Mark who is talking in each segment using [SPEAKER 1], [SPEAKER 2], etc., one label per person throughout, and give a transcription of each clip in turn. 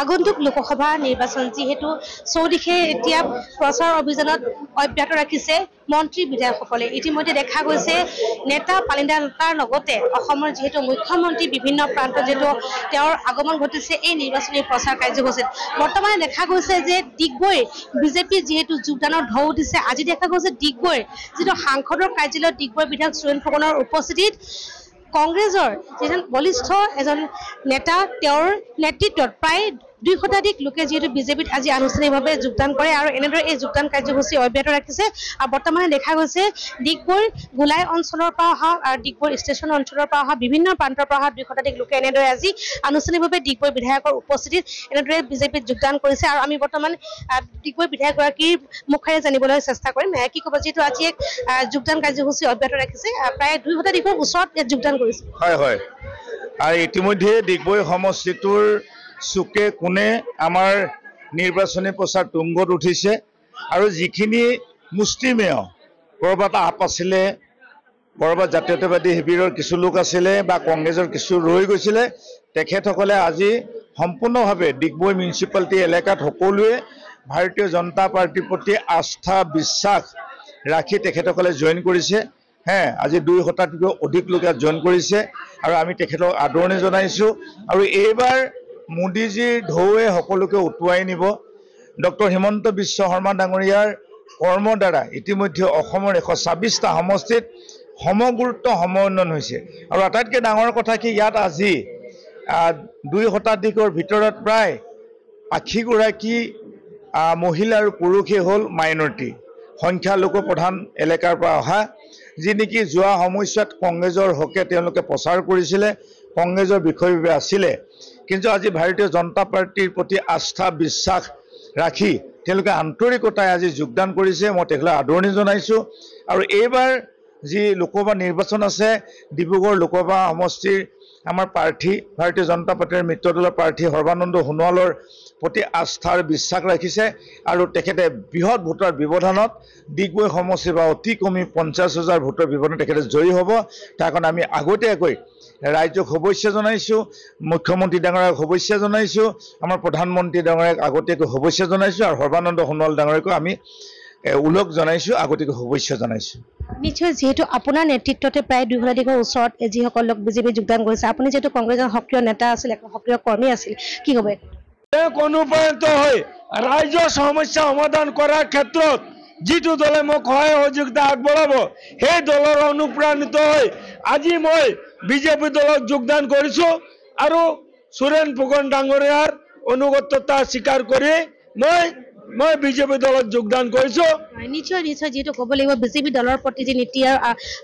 [SPEAKER 1] আগন্তুক লোকসভা নিৰ্বাচন যিহেতু চৌদিশে এতিয়া প্ৰচাৰ অভিযানত অব্যাহত ৰাখিছে মন্ত্ৰী বিধায়কসকলে। ইতিমধ্যে দেখা গৈছে নেতা পানীদাৰ নেতাৰ লগতে অসমৰ যিহেতু মুখ্যমন্ত্ৰী বিভিন্ন প্ৰান্তত যিহেতু তেওঁৰ আগমন ঘটিছে এই নিৰ্বাচনী প্ৰচাৰ কাৰ্যসূচীত। বৰ্তমানে দেখা গৈছে যে ডিগবৈ বিজেপি যিহেতু যোগদানৰ ঢৌ উঠিছে আজি দেখা গৈছে ডিগবৈৰ যিটো সাংসদৰ কাৰ্যালয়ত ডিগবৈ বিধায়ক সুৰেণ ফুকনৰ উপস্থিতিত কংগ্ৰেছৰ যিজন বলিষ্ঠ এজন নেতা তেওঁৰ নেতৃত্বত প্ৰায় দুই শতাধিক লোকে যিহেতু বিজেপিত আজি আনুষ্ঠানিকভাৱে যোগদান কৰে আৰু এনেদৰে এই যোগদান কাৰ্যসূচী অব্যাহত ৰাখিছে। আৰু বৰ্তমানে দেখা গৈছে ডিগবৈৰ গোলাই অঞ্চলৰ পৰা অহা আৰু ডিগবৈ ষ্টেচন অঞ্চলৰ পৰা অহা বিভিন্ন প্ৰান্তৰ পৰা অহা দুই শতাধিক লোকে এনেদৰে আজি আনুষ্ঠানিকভাৱে ডিগবৈ বিধায়কৰ উপস্থিতিত এনেদৰে বিজেপিত যোগদান কৰিছে। আৰু আমি বৰ্তমান ডিগবৈ বিধায়কগৰাকীৰ মুখেৰে জানিবলৈ চেষ্টা কৰিম। কি ক'ব যিহেতু আজি এক যোগদান কাৰ্যসূচী অব্যাহত ৰাখিছে। প্ৰায় দুই শতাধিকৰ ওচৰত ইয়াত যোগদান কৰিছে।
[SPEAKER 2] হয় হয়। আৰু ইতিমধ্যে ডিগবৈ সমষ্টিটোৰ চুকে কোণে আমাৰ নিৰ্বাচনী প্ৰচাৰ তুংগত উঠিছে। আৰু যিখিনি মুষ্টিমেয় ক'ৰবাত আপ আছিলে ক'ৰবাত জাতীয়তাবাদী শিবিৰৰ কিছু লোক আছিলে বা কংগ্ৰেছৰ কিছু ৰৈ গৈছিলে তেখেতসকলে আজি সম্পূৰ্ণভাৱে ডিগবৈ মিউনিচিপালিটি এলেকাত সকলোৱে ভাৰতীয় জনতা পাৰ্টীৰ প্ৰতি আস্থা বিশ্বাস ৰাখি তেখেতসকলে জইন কৰিছে। হে আজি দুই শতাধিককৈ অধিক লোক জইন কৰিছে আৰু আমি তেখেতক আদৰণি জনাইছোঁ। আৰু এইবাৰ মোদীজীৰ ঢৌৱে সকলোকে উটুৱাই নিব। ডক্টৰ হিমন্ত বিশ্ব শৰ্মা ডাঙৰীয়াৰ কৰ্মৰ দ্বাৰা ইতিমধ্যে এশ ছাব্বিছটা সমষ্টিত সমগুৰুত্ব সমন্বয়ন হৈছে। আৰু আটাইতকৈ ডাঙৰ কথা কি ইয়াত আজি দুই শতাধিকৰ ভিতৰত প্ৰায় আশীগৰাকী মহিলা আৰু পুৰুষেই হ'ল মাইনৰিটি সংখ্যালঘু প্ৰধান এলেকাৰ পৰা অহা। যি নেকি যোৱা সময়ছোৱাত কংগ্ৰেছৰ হকে তেওঁলোকে প্ৰচাৰ কৰিছিলে কংগ্ৰেছৰ বিষয়ভাৱে আছিলে। কিন্তু আজি ভাৰতীয় জনতা পাৰ্টীৰ প্ৰতি আস্থা বিশ্বাস ৰাখি তেওঁলোকে আন্তৰিকতাই আজি যোগদান কৰিছে। মই তেখেতক আদৰণি জনাইছোঁ। আৰু এইবাৰ যি লোকসভা নিৰ্বাচন আছে ডিব্ৰুগড় লোকসভা সমষ্টিৰ আমাৰ প্ৰাৰ্থী ভাৰতীয় জনতা পাৰ্টীৰ মিত্ৰ দলৰ প্ৰাৰ্থী সৰ্বানন্দ সোণোৱালৰ প্ৰতি আস্থাৰ বিশ্বাস ৰাখিছে আৰু তেখেতে বৃহৎ ভোটৰ ব্যৱধানত ডিগবৈ সমষ্টিৰ পৰা অতি কমি পঞ্চাছ হাজাৰ ভোটৰ ব্যৱধানত তেখেতে জয়ী হ'ব। তাৰ কাৰণে আমি আগতীয়াকৈ ৰাইজক শুভেচ্ছা জনাইছোঁ মুখ্যমন্ত্ৰী ডাঙৰীয়াক শুভেচ্ছা জনাইছোঁ আমাৰ প্ৰধানমন্ত্ৰী ডাঙৰীয়াক আগতীয়াকৈ শুভেচ্ছা জনাইছোঁ আৰু সৰ্বানন্দ সোণোৱাল ডাঙৰীয়াকো আমি এ, ওলগ জনাইছোঁ আগতীয়াকৈ শুভেচ্ছা জনাইছোঁ।
[SPEAKER 1] নিশ্চয় যিহেতু আপোনাৰ নেতৃত্বতে প্ৰায় দুই শতাধিকৰ ওচৰত যিসকল লোক বিজেপিত যোগদান কৰিছে আপুনি যিহেতু কংগ্ৰেছৰ সক্ৰিয় নেতা আছিল সক্ৰিয় কৰ্মী আছিল কি ক'ব?
[SPEAKER 3] এক অনুপ্ৰাণিত হৈ ৰাইজৰ সমস্যা সমাধান কৰাৰ ক্ষেত্ৰত যিটো দলে মোক সহায় সহযোগিতা আগবঢ়াব, সেই দলৰ অনুপ্ৰাণিত হৈ আজি মই বিজেপি দলত যোগদান কৰিছোঁ আৰু সুৰেণ ফুকন ডাঙৰীয়াৰ অনুগত্যতা স্বীকাৰ কৰি মই মই বিজেপি দলত যোগদান কৰিছোঁ।
[SPEAKER 1] নিশ্চয় নিশ্চয় যিহেতু ক'ব লাগিব বিজেপি দলৰ প্ৰতি যি নীতি আৰু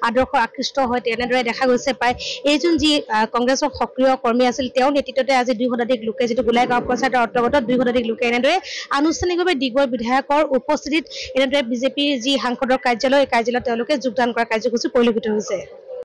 [SPEAKER 1] আদৰ্শ আকৃষ্ট হয় তেনেদৰে দেখা গৈছে প্ৰায় এইজন যি কংগ্ৰেছৰ সক্ৰিয় কৰ্মী আছিল তেওঁৰ নেতৃত্বতে আজি দুই শতাধিক লোকে যিটো গোলাইগাঁও পঞ্চায়তৰ অন্তৰ্গত দুই শতাধিক লোকে এনেদৰে আনুষ্ঠানিকভাৱে ডিগবৈ বিধায়কৰ উপস্থিতিত এনেদৰে বিজেপিৰ যি সাংসদৰ কাৰ্যালয় এই কাৰ্যালয়ত তেওঁলোকে যোগদান কৰা কাৰ্যসূচী পৰিলক্ষিত হৈছে।